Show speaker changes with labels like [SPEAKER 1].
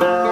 [SPEAKER 1] Bye.